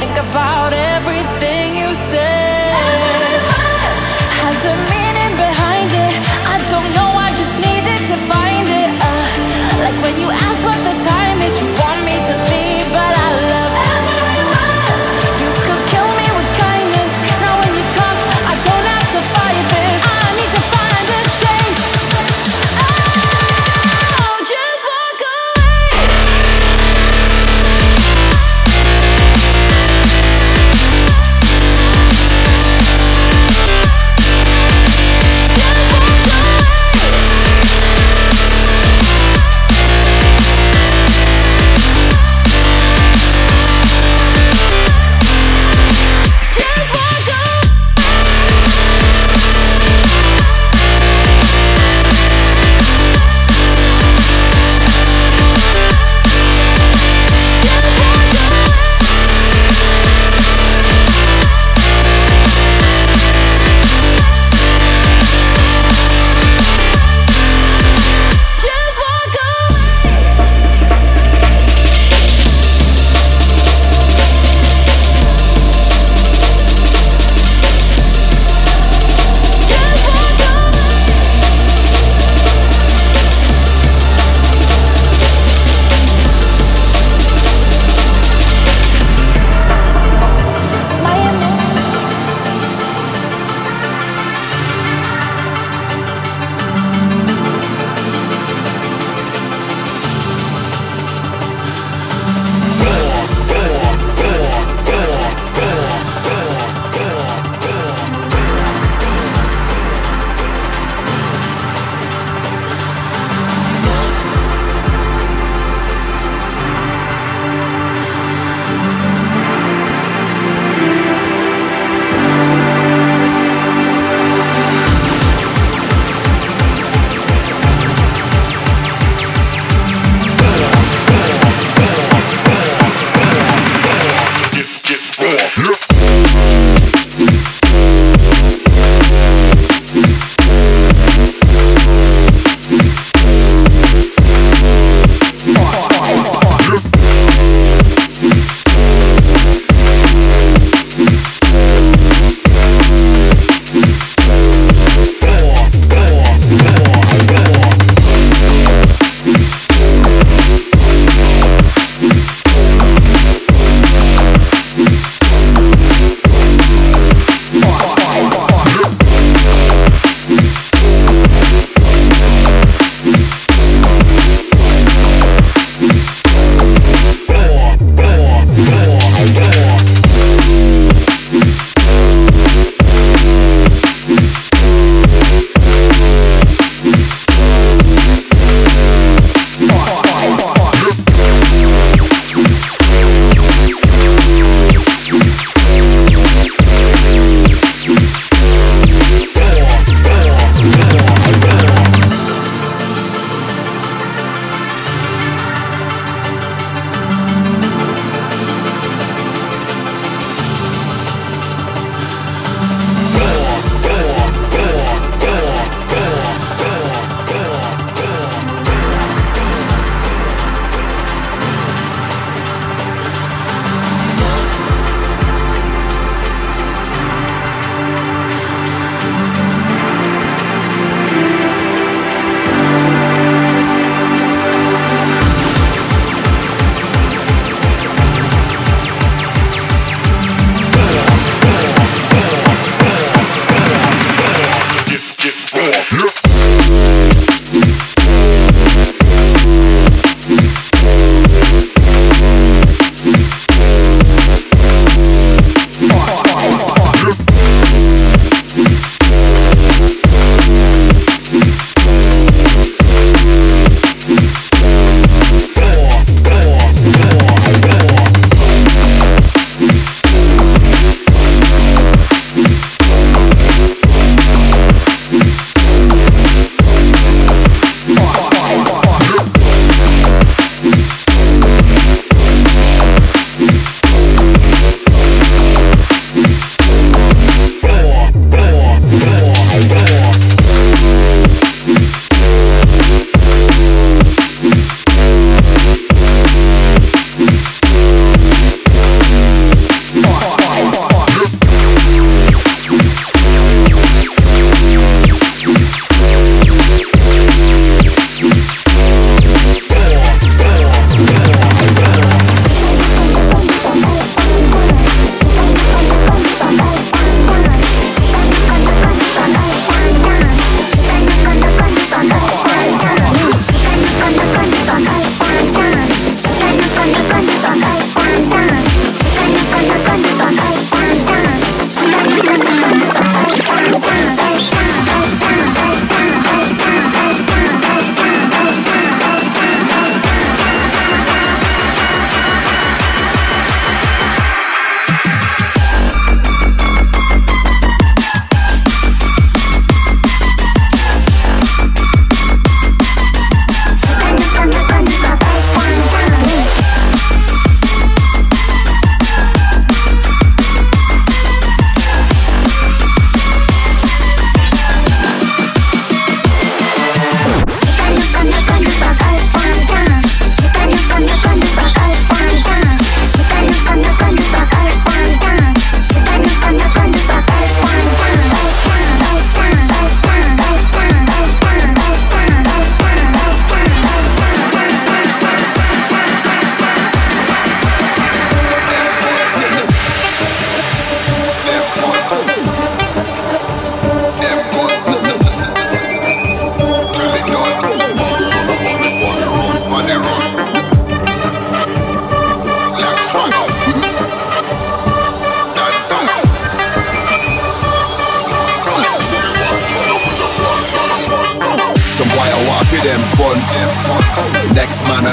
Think about everything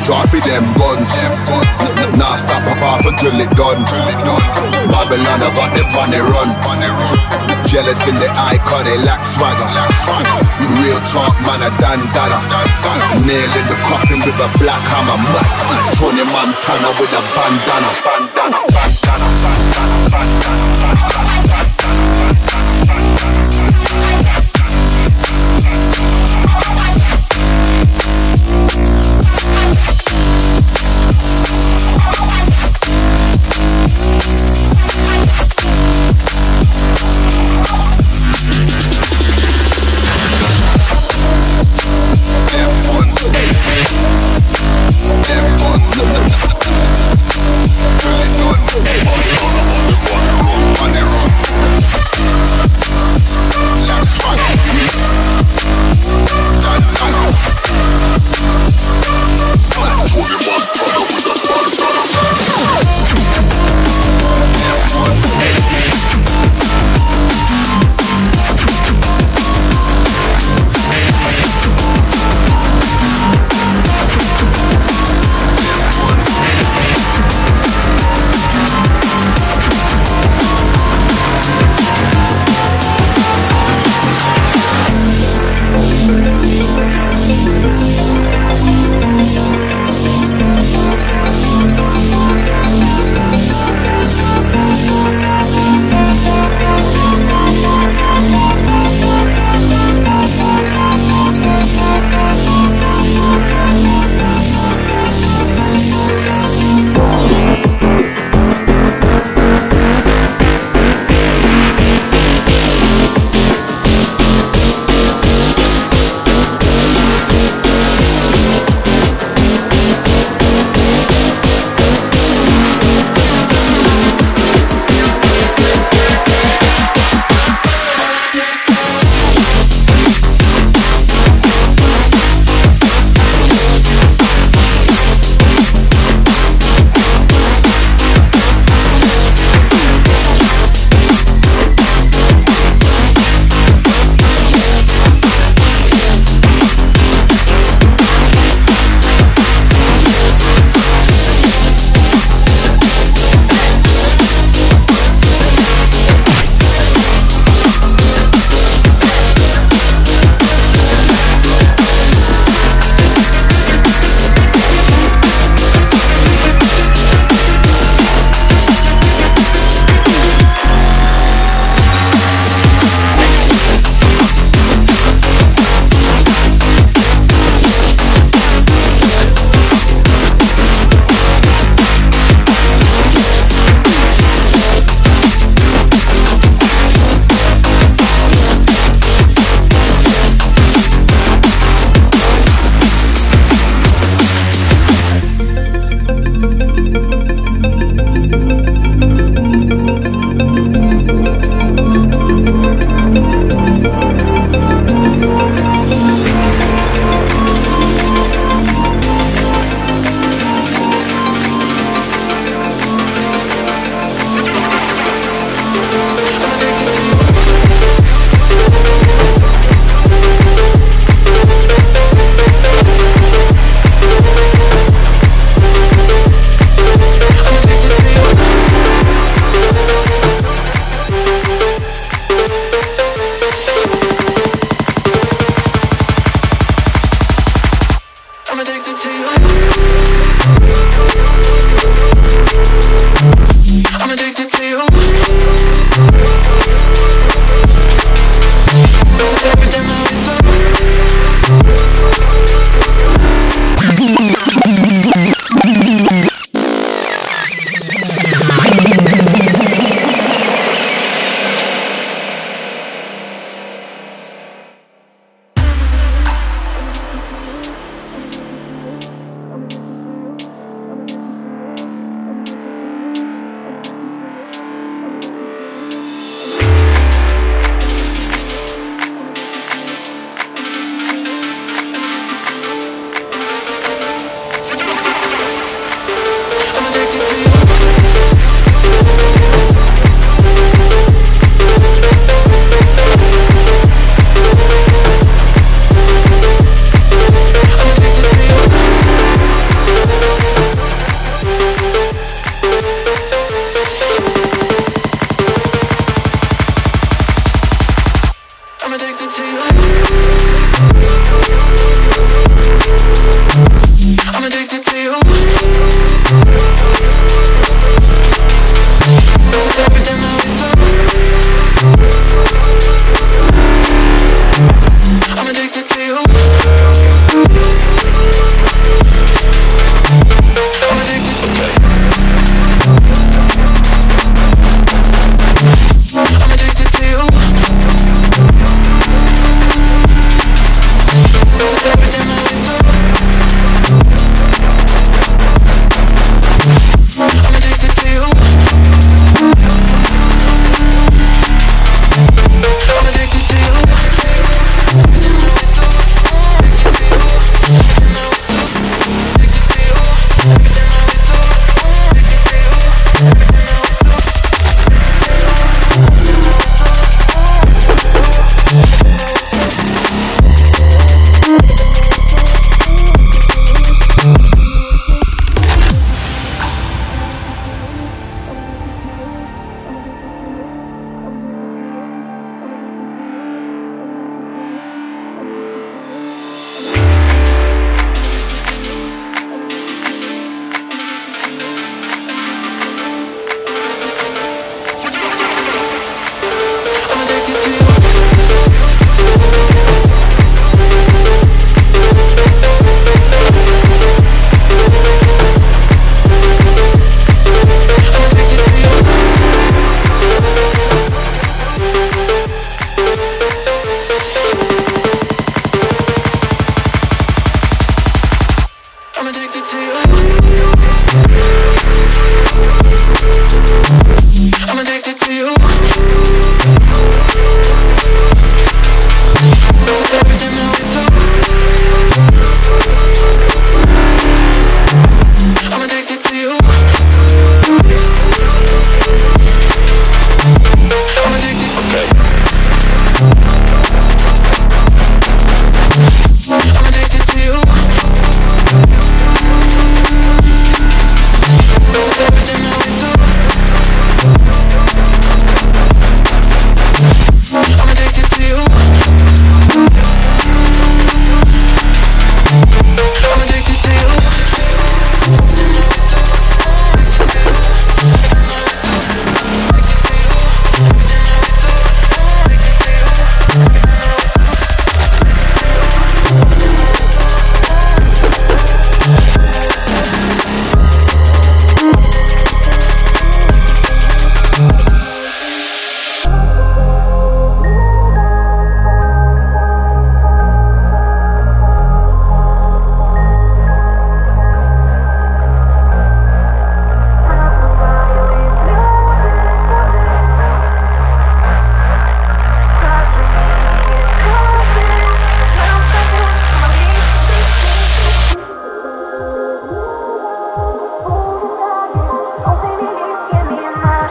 I drop for them guns. Nah stop pop off until it done. Babylon I got them on the run. Jealous in the eye cause they lack swagger. You real talk man a dan dada. Nailing the coffin with a black hammer. Tony Montana with a bandana,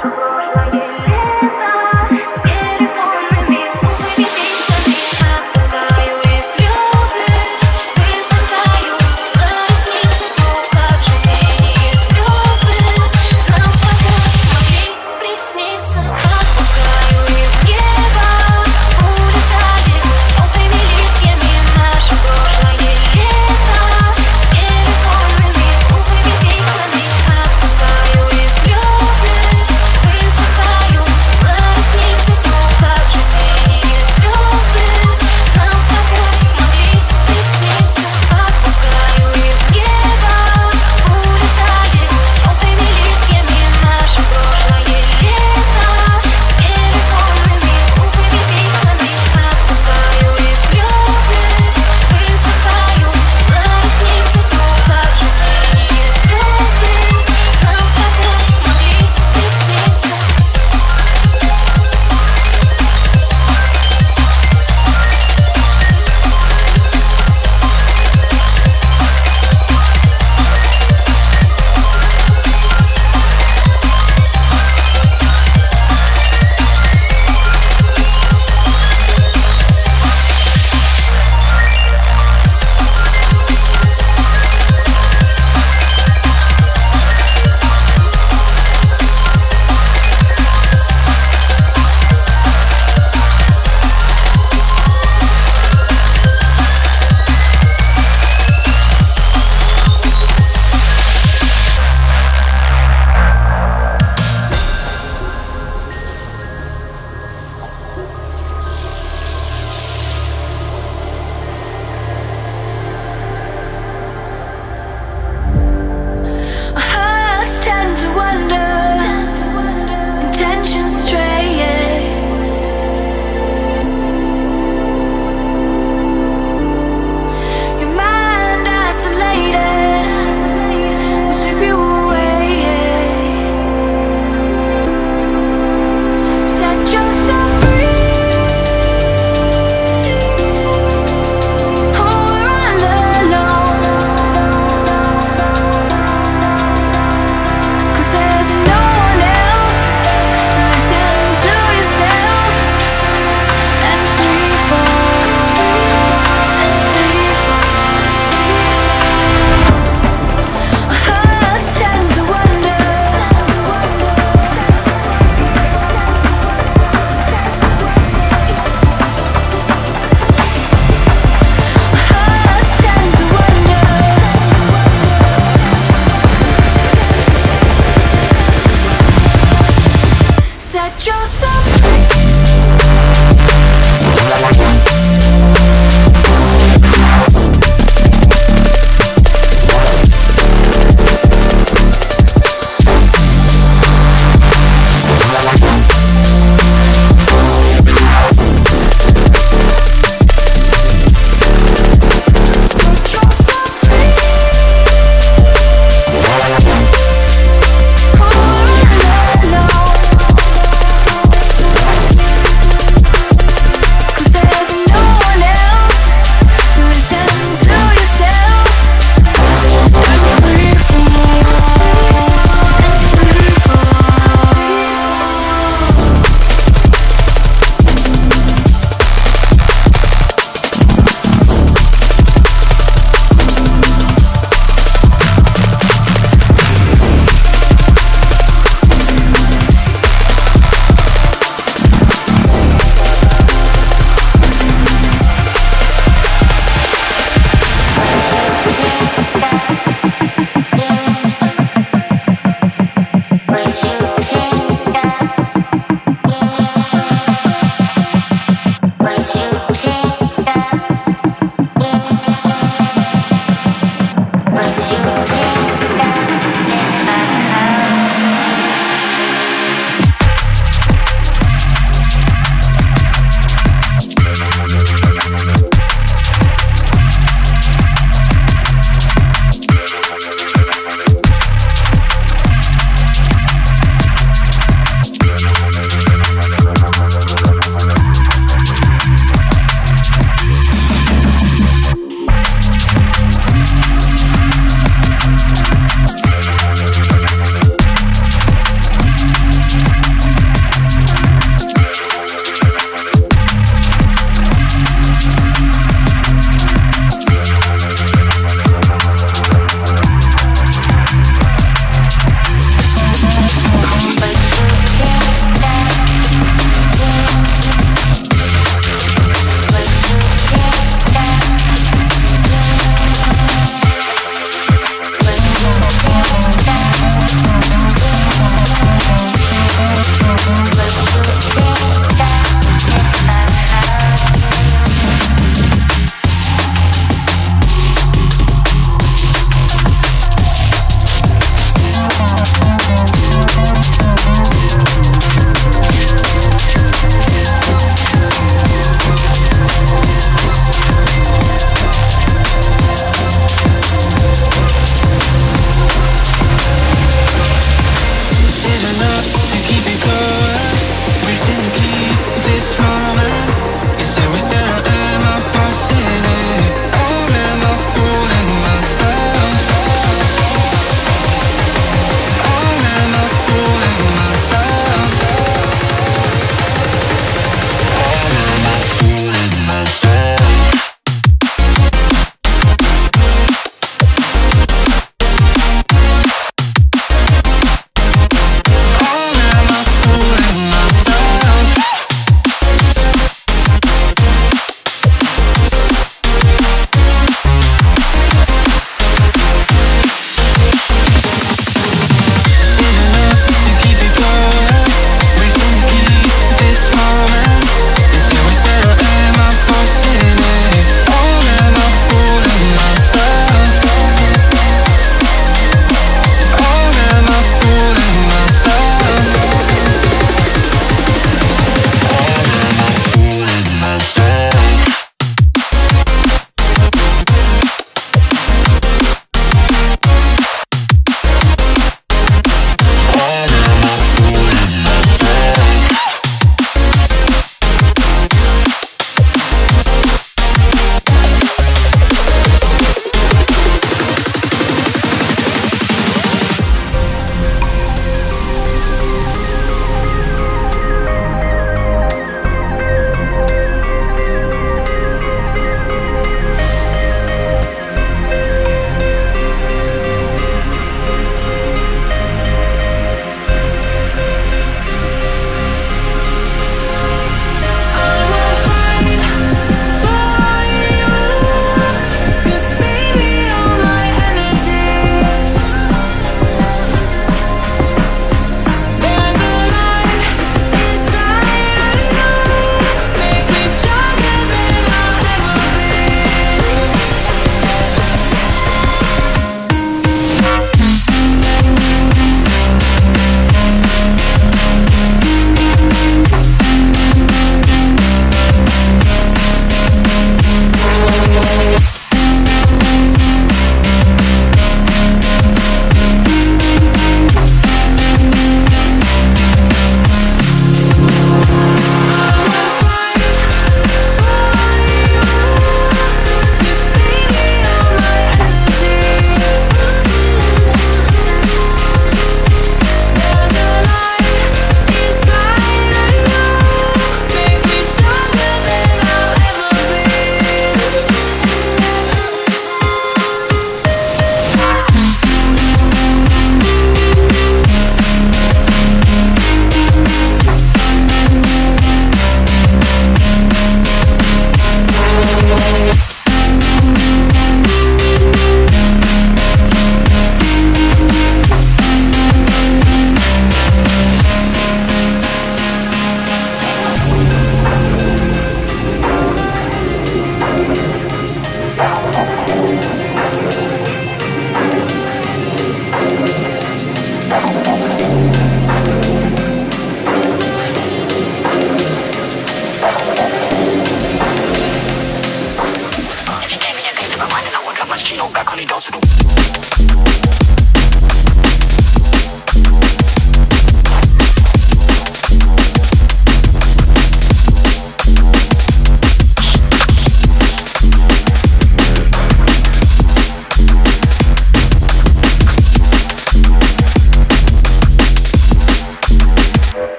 Surprise!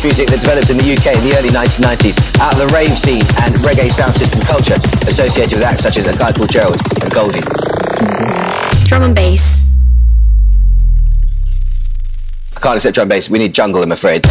Music that developed in the UK in the early 1990s out of the rave scene and reggae sound system culture associated with acts such as A Guy Called Gerald and Goldie. Drum and bass. I can't accept drum and bass. We need jungle, I'm afraid.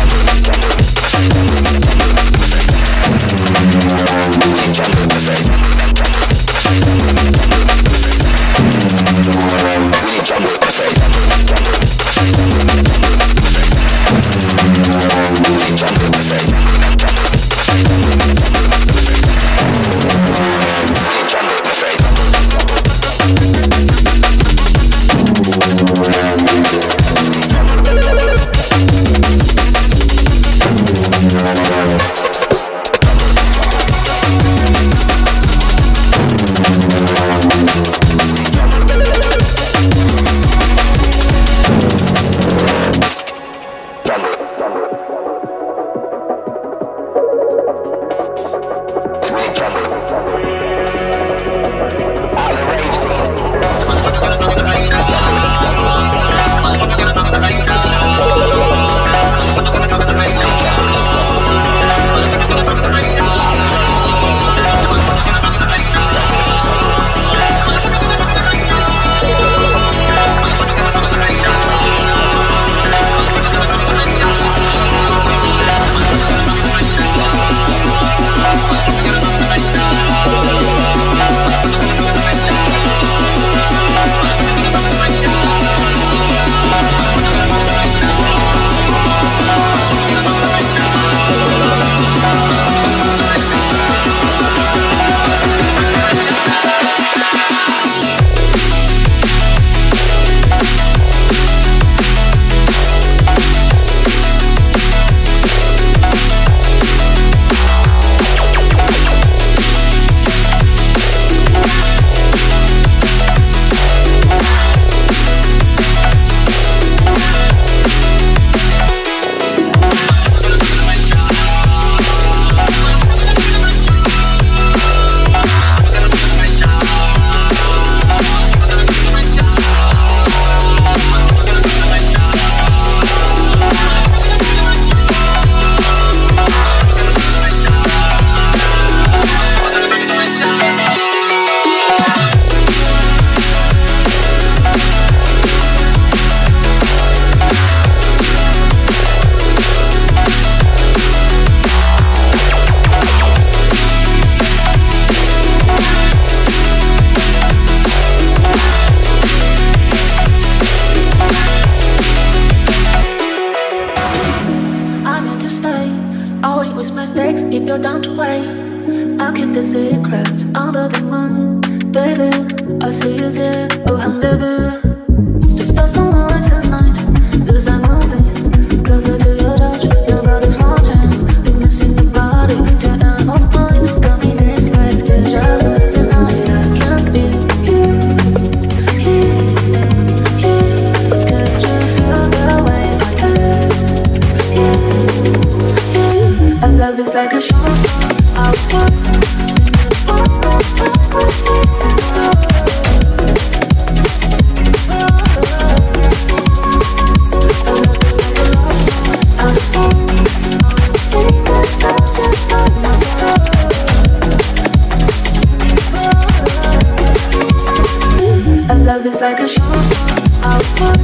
Love is like a show song. I'll talk,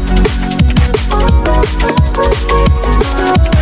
sing it